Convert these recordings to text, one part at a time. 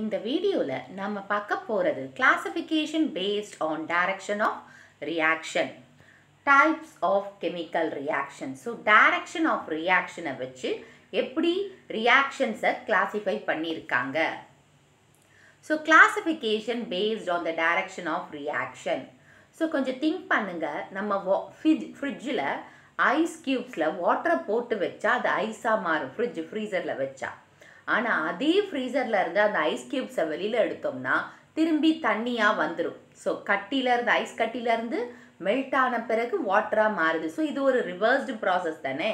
இந்த வீடியோவில் நம்ம பார்க்க போகிறது classification based on direction of reaction types of chemical reaction so direction of ரியாக்ஷனை வச்சு எப்படி ரியாக்ஷன்ஸை கிளாசிஃபை பண்ணியிருக்காங்க so classification based on the direction of reaction so கொஞ்சம் திங்க் பண்ணுங்கள் நம்ம ஃப்ரிட்ஜ் ஃப்ரிட்ஜில் ஐஸ் க்யூப்ஸில் வாட்டரை போட்டு வச்சா அது ஐஸாக மாறும். ஃப்ரிட்ஜ் ஃப்ரீசரில் வச்சா. ஆனால் அதே ஃப்ரீசரில் இருந்து அந்த ஐஸ் க்யூப்ஸை வெளியில் எடுத்தோம்னா திரும்பி தண்ணியாக வந்துடும் ஸோ கட்டியிலேருந்து ஐஸ் கட்டியிலேருந்து மெல்ட் ஆன பிறகு வாட்டராக மாறுது. ஸோ இது ஒரு ரிவர்ஸ்டு ப்ராசஸ் தானே?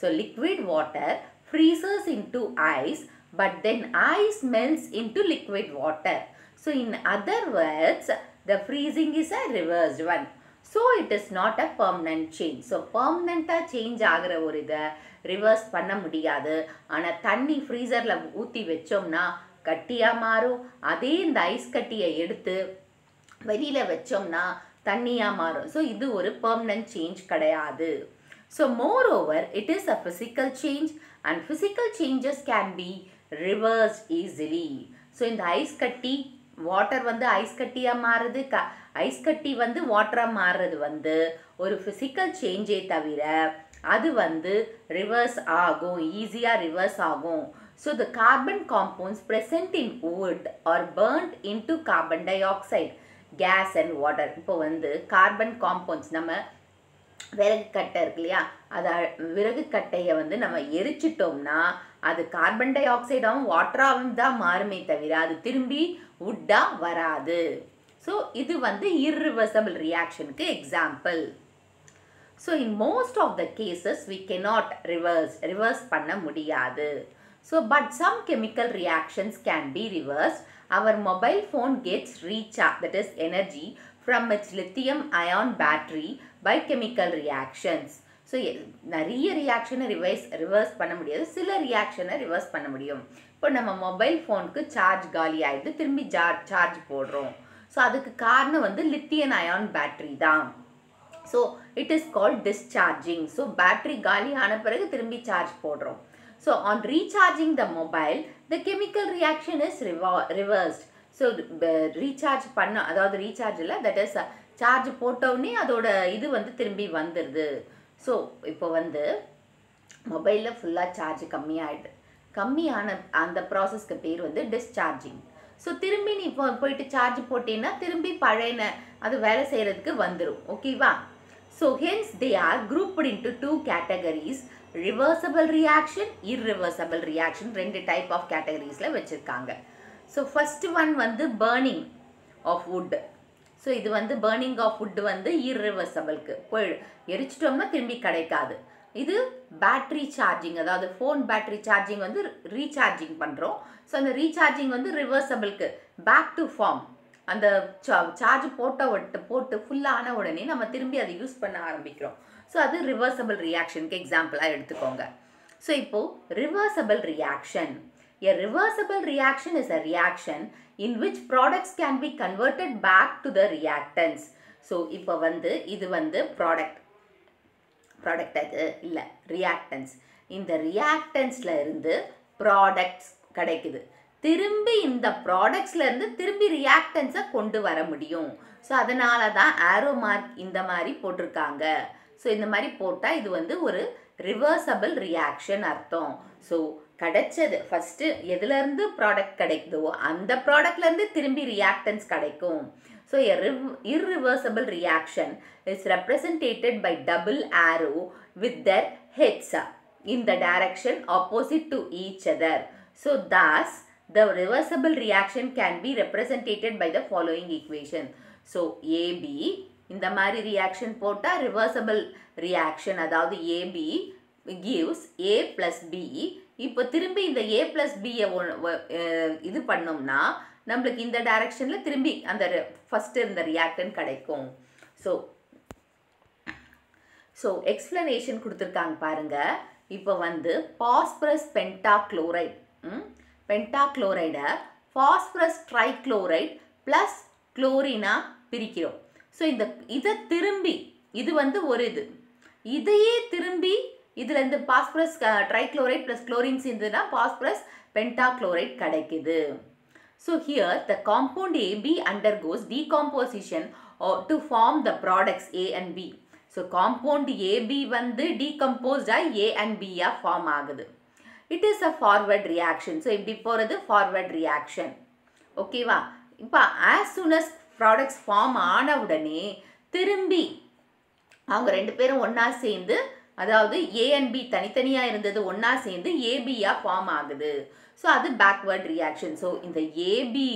So liquid water freezes into ice but then ice melts into liquid water so in other words the freezing is a reversed one so it is not a permanent change so பர்மனண்ட்டாக change ஆகிற ஒரு இதை reverse பண்ண முடியாது. ஆனால் தண்ணி ஃப்ரீசரில் ஊற்றி வச்சோம்னா கட்டியாக மாறும். அதே இந்த ஐஸ் கட்டியை எடுத்து வெளியில் வச்சோம்னா தண்ணியாக மாறும். ஸோ இது ஒரு பர்மனன்ட் சேஞ்ச் கிடையாது. So moreover it is a physical change and physical changes can be reverse easily so இந்த ஐஸ் கட்டி வாட்டர் வந்து ஐஸ் கட்டியாக மாறுது க ஐஸ் கட்டி வந்து வாட்டராக மாறுறது வந்து ஒரு ஃபிசிக்கல் சேஞ்சே தவிர அது வந்து ரிவர்ஸ் ஆகும் ஈஸியாக ரிவர்ஸ் ஆகும். So the carbon compounds present in wood are burnt into carbon dioxide gas and water. இப்போ வந்து கார்பன் காம்பவுண்ட்ஸ் நம்ம விறகு கட்டை இருக்கு இல்லையா? அதை விறகு கட்டையை வந்து நம்ம எரிச்சிட்டோம்னா அது கார்பன் டை ஆக்சைடாகவும் வாட்டராகவும் தான் மாறுமே தவிர அது திரும்பி உட்டாக வராது. ஸோ இது வந்து irreversible ரியாக்ஷனுக்கு example so in most of the cases we cannot reverse reverse பண்ண முடியாது. So but some chemical reactions can be reverse our mobile phone gets recharge that is energy from its lithium ion battery by chemical reactions so நிறைய ரியாக்ஷனை revise reverse பண்ண முடியாது. சில ரியாக்ஷனை reverse பண்ண முடியும். இப்போ நம்ம மொபைல் ஃபோனுக்கு சார்ஜ் காலி ஆகிடுது திரும்பி ஜார் சார்ஜ் போடுறோம். ஸோ அதுக்கு காரணம் வந்து லித்தியன் அயான் பேட்ரி தான். So it is called discharging so battery காலி ஆன பிறகு திரும்பி சார்ஜ் போடுறோம். So on recharging the mobile the chemical reaction is Riva reversed so recharge பண்ண அதாவது ரீசார்ஜ் இல்லை தட் இஸ் சார்ஜ் போட்டவுடனே அதோட இது வந்து திரும்பி வந்துடுது ஸோ இப்போ வந்து மொபைலில் ஃபுல்லாக சார்ஜ் கம்மியாகிடுது கம்மியான அந்த ப்ராசஸ்க்கு பேர் வந்து டிஸ்சார்ஜிங் ஸோ திரும்பி நீ இப்போ போயிட்டு சார்ஜ் போட்டீங்கன்னா திரும்பி பழையன அது வேலை செய்கிறதுக்கு வந்துடும் ஓகேவா so hence they are grouped into two categories reversible reaction irreversible reaction ரெண்டு டைப் ஆஃப் கேட்டகரிஸில் வச்சுருக்காங்க. ஸோ ஃபஸ்ட்டு ஒன் வந்து பேர்னிங் ஆஃப் வுட் ஸோ இது வந்து பேர்னிங் ஆஃப் ஃபுட்டு வந்து இர்ரிவர்சபிளுக்கு போய் எரிச்சிட்டோம்னா திரும்பி கிடைக்காது. இது பேட்ரி சார்ஜிங் அதாவது ஃபோன் பேட்ரி சார்ஜிங் வந்து ரீசார்ஜிங் பண்ணுறோம் ஸோ அந்த ரீசார்ஜிங் வந்து ரிவர்சபிளுக்கு பேக் டு ஃபார்ம் அந்த சார்ஜ் போட்ட விட்டு போட்டு ஃபுல்லான உடனே நம்ம திரும்பி அதை யூஸ் பண்ண ஆரம்பிக்கிறோம். ஸோ அது ரிவர்சபிள் ரியாக்ஷனுக்கு எக்ஸாம்பிளாக எடுத்துக்கோங்க. ஸோ இப்போது reversible reaction A reversible reaction is a reaction in which products can be converted back to the reactants. So இப்போ வந்து இது வந்து ப்ராடக்ட் ப்ராடக்ட் அது இல்லை ரியாக்டன்ஸ் இந்த ரியாக்டன்ஸில் இருந்து ப்ராடக்ட்ஸ் கிடைக்குது. திரும்பி இந்த ப்ராடக்ட்ஸ்லேருந்து திரும்பி ரியாக்டன்ஸை கொண்டு வர முடியும். ஸோ அதனால தான் ஆரோ மார்க் இந்த மாதிரி போட்டிருக்காங்க. ஸோ இந்த மாதிரி போட்டால் இது வந்து ஒரு ரிவர்சபிள் ரியாக்ஷன் அர்த்தம். ஸோ கிடைச்சது. ஃபஸ்ட்டு எதுலேருந்து ப்ராடக்ட் கிடைக்குதோ அந்த ப்ராடக்ட்லேருந்து திரும்பி ரியாக்டன்ஸ் கிடைக்கும். So a ரிவ் irreversible reaction is represented by double arrow with their heads in the direction opposite to each other so that's the reversible reaction can be represented by the following equation. So, AB இந்த மாதிரி reaction போட்டால் reversible reaction அதாவது AB gives A plus B இப்போ திரும்பி இந்த ஏ plus பியை இது பண்ணோம்னா நம்மளுக்கு இந்த டைரக்ஷனில் திரும்பி அந்த ஃபஸ்ட்டு இருந்த ரியாக்டன் கிடைக்கும். ஸோ ஸோ எக்ஸ்ப்ளனேஷன் கொடுத்துருக்காங்க பாருங்கள் இப்போ வந்து பாஸ்பரஸ் பென்டாக்ளோரைட் பென்டாக்ளோரைடை ஃபாஸ்பரஸ் ட்ரைக்ளோரைட் ப்ளஸ் குளோரினா பிரிக்கிறோம். ஸோ இந்த இதை திரும்பி இது வந்து ஒரு இது. இதையே திரும்பி இதுலேருந்து பாஸ்பரஸ் ட்ரைக்ளோரைட் ப்ளஸ் குளோரின் சேர்ந்ததுன்னா பாஸ்பரஸ் பென்டாக்ளோரைட் கிடைக்குது so here the compound A B undergoes decomposition to form the products A and B so compound AB வந்து டீகம்போஸ்டாக ஏ அண்ட் பியாக ஃபார்ம் ஆகுது it is a forward reaction so இப்படி போகிறது forward reaction ஓகேவா இப்போ as soon as products form ஆன உடனே திரும்பி அவங்க ரெண்டு பேரும் ஒன்றா சேர்ந்து அதாவது ஏ அண்ட் பி தனித்தனியாக இருந்தது ஒன்றா சேர்ந்து ஏபியாக ஃபார்ம் ஆகுது. ஸோ அது பேக்வேர்ட் ரியாக்ஷன் ஸோ இந்த ஏபி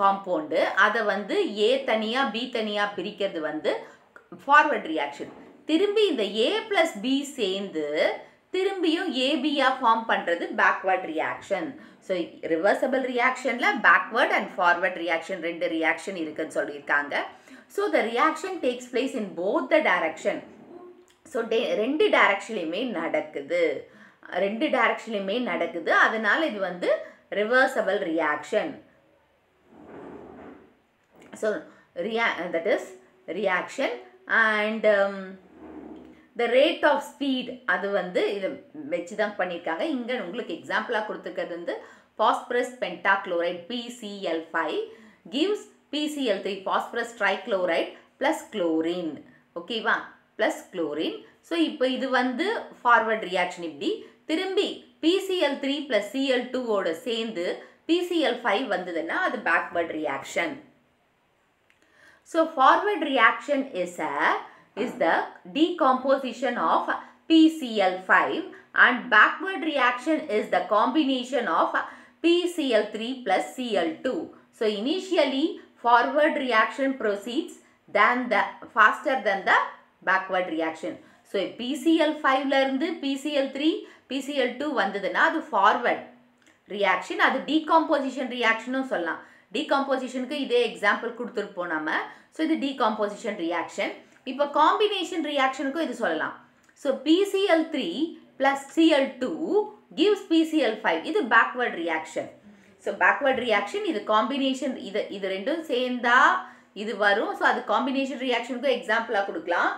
காம்பவுண்டு அதை வந்து ஏ தனியாக பி தனியாக பிரிக்கிறது வந்து ஃபார்வர்ட் ரியாக்ஷன் திரும்பி இந்த ஏ ப்ளஸ் பி சேர்ந்து திரும்பியும் ஏபியாக ஃபார்ம் பண்ணுறது பேக்வேர்ட் ரியாக்ஷன் ஸோ ரிவர்சபிள் ரியாக்ஷனில் பேக்வேர்ட் அண்ட் ஃபார்வர்ட் ரியாக்ஷன் ரெண்டு ரியாக்ஷன் இருக்குன்னு சொல்லியிருக்காங்க. So the reaction takes place in both the direction so they ரெண்டு டைரக்ஷன்லையுமே நடக்குது. ரெண்டு டேரக்ஷன்லையுமே நடக்குது. அதனால் இது வந்து reversible reaction so Riya that is reaction and the rate of speed அது வந்து இதை வச்சு தான் பண்ணியிருக்காங்க. இங்கே உங்களுக்கு எக்ஸாம்பிளாக கொடுத்துருக்கிறது வந்து phosphorus pentachloride PCl five gives PCl three phosphorus trichloride plus chlorine ஓகேவா ப்ளஸ் குளோரின் ஸோ இப்போ இது வந்து ஃபார்வர்ட் ரியாக்ஷன் இப்படி திரும்பி பிசிஎல் த்ரீ ப்ளஸ் சிஎல் டூவோட சேர்ந்து பிசிஎல் ஃபைவ் வந்ததுன்னா அது backward reaction so forward reaction is a is the decomposition of PCl5 and backward reaction is the combination of PCl3 plus Cl2. So initially forward reaction proceeds than the faster than the backward reaction so PCl So PCl5ல இருந்து PCl3 PCl2 வந்ததுன்னா அது forward reaction அது decomposition ரியாக்ஷனும் சொல்லலாம். Decompositionக்கு இதே example கொடுத்துருப்போம் நம்ம ஸோ இது decomposition ரியாக்ஷன் இப்போ காம்பினேஷன் ரியாக்ஷனுக்கும் இது சொல்லலாம். So PCl three plus Cl two gives PCl five இது backward reaction so backward reaction இது காம்பினேஷன் இது இது ரெண்டும் சேர்ந்தா இது வரும். ஸோ அது காம்பினேஷன் ரியாக்ஷனுக்கும் எக்ஸாம்பிளாக கொடுக்கலாம்.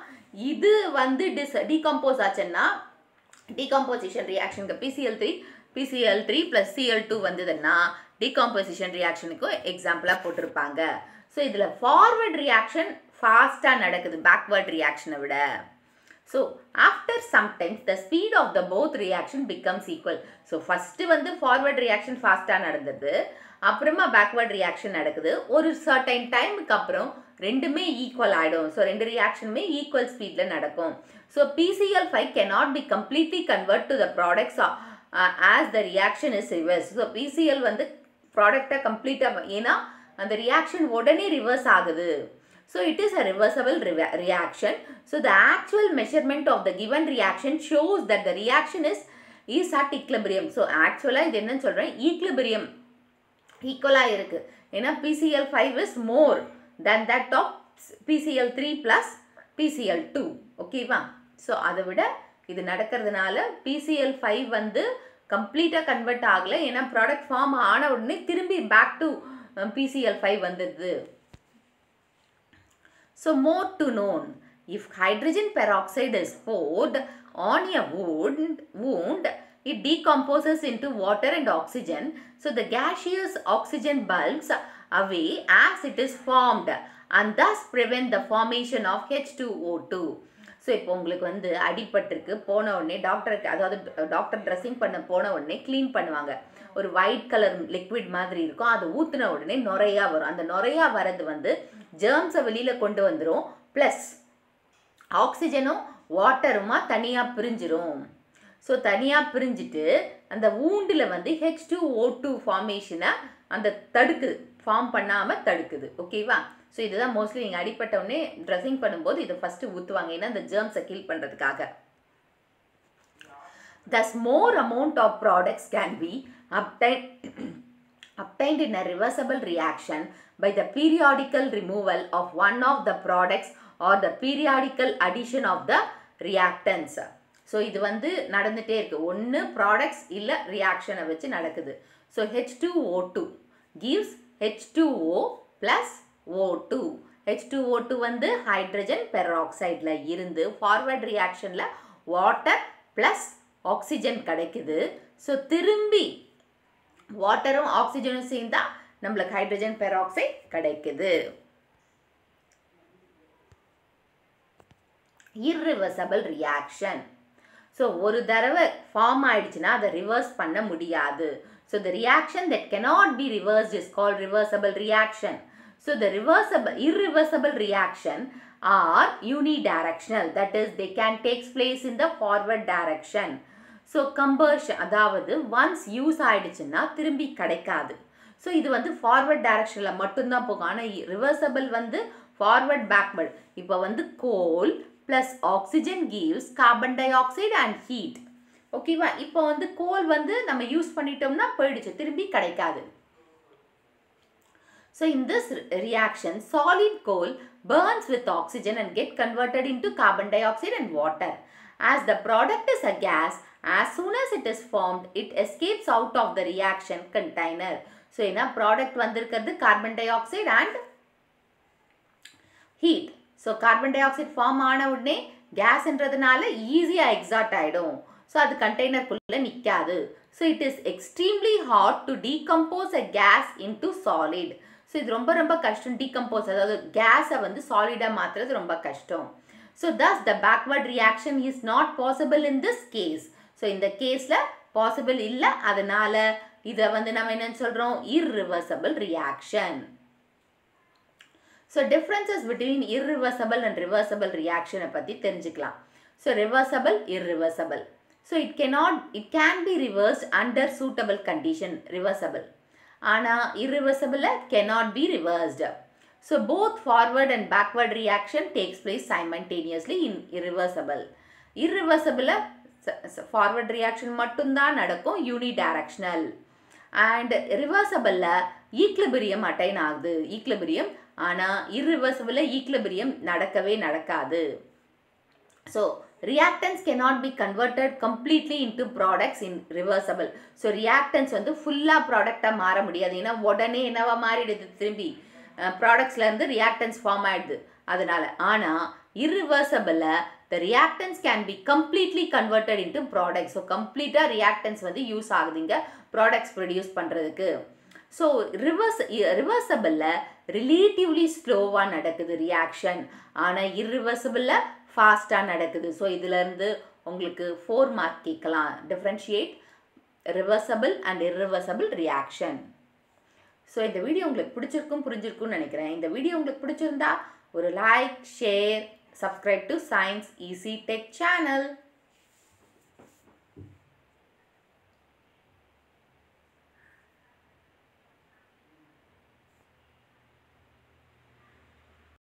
இது வந்து டிஸ் டீகம்போஸ் ஆச்சுன்னா decomposition ரியாக்ஷனுக்கு PCl three PCl three plus Cl two வந்ததுன்னா டீகாம்போசிஷன் ரியாக்ஷனுக்கும் எக்ஸாம்பிளாக போட்டிருப்பாங்க. ஸோ இதில் ஃபார்வர்ட் ரியாக்ஷன் ஃபாஸ்ட்டாக நடக்குது பேக்வர்ட் ரியாக்ஷனை விட. So after sometimes the speed of the both reaction becomes equal so first வந்து ஃபார்வர்ட் ரியாக்ஷன் ஃபாஸ்ட்டாக நடந்தது அப்புறமா பேக்வர்ட் ரியாக்ஷன் நடக்குது. ஒரு சர்டைன் டைமுக்கு அப்புறம் ரெண்டுமே ஈக்குவல் ஆகிடும் ஸோ ரெண்டு ரியாக்ஷனுமே ஈக்குவல் ஸ்பீடில் நடக்கும். So PCl five cannot be completely convert to the products as the reaction is reverse so PCl வந்து ப்ராடக்டை கம்ப்ளீட்டாக ஏன்னா அந்த ரியாக்ஷன் உடனே ரிவர்ஸ் ஆகுது. So it is a reversible re reaction. So the actual measurement of the given reaction shows that the reaction is is at equilibrium. So actually இது என்னன்னு சொல்கிறேன் equilibrium ஈக்குவலாக இருக்குது ஏன்னா PCl five is than that of PCl3 plus PCl2 ஓகேவா so அதை விட இது நடக்கிறதுனால பிசிஎல் ஃபைவ் வந்து கம்ப்ளீட்டாக கன்வெர்ட் ஆகலை ஏன்னா ப்ராடக்ட் ஃபார்ம் ஆன உடனே திரும்பி பேக் டு பிசிஎல் ஃபைவ் வந்தது so more to known if hydrogen peroxide is poured on a wound wound it it decomposes into water and oxygen so the gaseous oxygen bubbles away as it is formed and thus prevent the formation of H2O2. So இப்போ உங்களுக்கு வந்து அடிபட்டிருக்கு போன உடனே டாக்டருக்கு அதாவது doctor dressing பண்ண போன உடனே க்ளீன் பண்ணுவாங்க. ஒரு ஒயிட் கலர் லிக்விட் மாதிரி இருக்கும் அது ஊற்றின உடனே நுறையா வரும். அந்த நுறையா வர்றது வந்து ஜேர்ம்ஸை வெளியில் கொண்டு வந்துடும் ப்ளஸ் ஆக்சிஜனும் வாட்டருமா தனியாக பிரிஞ்சிரும். ஸோ தனியாக பிரிஞ்சுட்டு அந்த ஊண்டில் வந்து ஹெச் டூ ஓ டூ ஃபார்மேஷனை அந்த தடுக்குது. ஃபார்ம் பண்ணாமல் தடுக்குது ஓகேவா ஸோ இதுதான் மோஸ்ட்லி நீங்கள் அடிப்பட்டவுடனே ட்ரெஸ்ஸிங் பண்ணும்போது இதை ஃபஸ்ட்டு ஊற்றுவாங்க ஏன்னா இந்த ஜேர்ம்ஸை கீல் பண்ணுறதுக்காக thus more amount of products can be obtain obtained in a reversible reaction by the periodical removal of one of the products or the periodical addition of the reactants so இது வந்து நடந்துகிட்டே இருக்குது ஒன்று products இல்லை ரியாக்ஷனை வச்சு நடக்குது so H two O two gives H two O plus O two H two O two வந்து ஹைட்ரஜன் பெராக்சைடில் இருந்து ஃபார்வர்ட் ரியாக்ஷனில் வாட்டர் ப்ளஸ் ஆக்சிஜன் கிடைக்குது. ஸோ திரும்பி வாட்டரும் ஆக்சிஜனும் சேர்ந்தா நம்மளுக்கு ஹைட்ரஜன் பெராக்சைடு கிடைக்குது. Irreversible ரியாக்ஷன் ஸோ ஒரு தடவை ஃபார்ம் ஆயிடுச்சுன்னா அதை ரிவர்ஸ் பண்ண முடியாது so the reaction that cannot be reverse is call reversible reaction so the reversible irreversible reaction are uni unidirectional that is they can takes place in the forward direction so combustion அதாவது once use ஆயிடுச்சுன்னா திரும்பி கிடைக்காது so இது வந்து forward டைரக்ஷனில் மட்டும்தான் போகும் ஆனால் ரிவர்சபிள் வந்து ஃபார்வர்ட் பேக்வர்ட் இப்போ வந்து coal plus oxygen gives carbon dioxide and heat. Heat ஓகேவா இப்போ வந்து கோல் வந்து நம்ம யூஸ் பண்ணிட்டோம்னா போயிடுச்சு திரும்பி கிடைக்காது So in this reaction, solid coal burns with oxygen and get converted into carbon dioxide and water. As the product is a gas, as soon as it is formed, it escapes out of the reaction container. So என்ன product வந்திருக்கிறது carbon dioxide and heat. So carbon dioxide form ஆன உடனே கேஸ்ன்றதுனால ஈஸியாக எக்ஸாட் ஆகிடும் so அது கண்டெய்னருக்குள்ளே நிற்காது so it is extremely hot to decompose a gas into solid so இது ரொம்ப ரொம்ப கஷ்டம் டீகம்போஸ் அதாவது கேஸை வந்து சாலிடாக மாற்றுறது ரொம்ப கஷ்டம். So thus the backward reaction is not possible in this case so இந்த கேஸில் பாசிபிள் இல்லை. அதனால் இதை வந்து நம்ம என்னன்னு சொல்கிறோம் irreversible reaction so differences between irreversible and reversible ரியாக்ஷனை பற்றி தெரிஞ்சுக்கலாம். So reversible irreversible so it cannot it can be reversed under suitable condition reversible ஆனால் irreversible cannot be reversed so both forward and backward reaction takes place simultaneously in irreversible irreversible forward reaction மட்டும்தான் நடக்கும் unidirectional and ரிவர்சபிளில் equilibrium attain ஆகுது. Equilibrium ஆனால் irreversible equilibrium நடக்கவே நடக்காது so reactants cannot be converted completely into products in reversible so reactants வந்து ஃபுல்லாக ப்ராடக்டாக மாற முடியாது ஏன்னா உடனே என்னவா மாறிடுது திரும்பி ப்ராடக்ட்ஸ்லேருந்து ரியாக்டன்ஸ் ஃபார்ம் ஆகிடுது அதனால் ஆனால் இர்ரிவர்சபிளில் the reactants can be completely converted into products so கம்ப்ளீட்டாக ரியாக்டன்ஸ் வந்து யூஸ் ஆகுதுங்க ப்ராடக்ட்ஸ் ப்ரொடியூஸ் பண்ணுறதுக்கு ஸோ ரிவர்ஸ் ரிவர்சபிளில் ரிலேட்டிவ்லி ஸ்லோவாக நடக்குது ரியாக்ஷன் ஆனால் இரிவர்சபிளில் ஃபாஸ்ட்டாக நடக்குது. ஸோ இதுலேருந்து உங்களுக்கு ஃபோர் மார்க் கேட்கலாம். Differentiate reversible and irreversible reaction so இந்த வீடியோ உங்களுக்கு பிடிச்சிருக்கும் புரிஞ்சிருக்கும்னு நினைக்கிறேன். இந்த வீடியோ உங்களுக்கு பிடிச்சிருந்தா ஒரு like share subscribe to science easy tech channel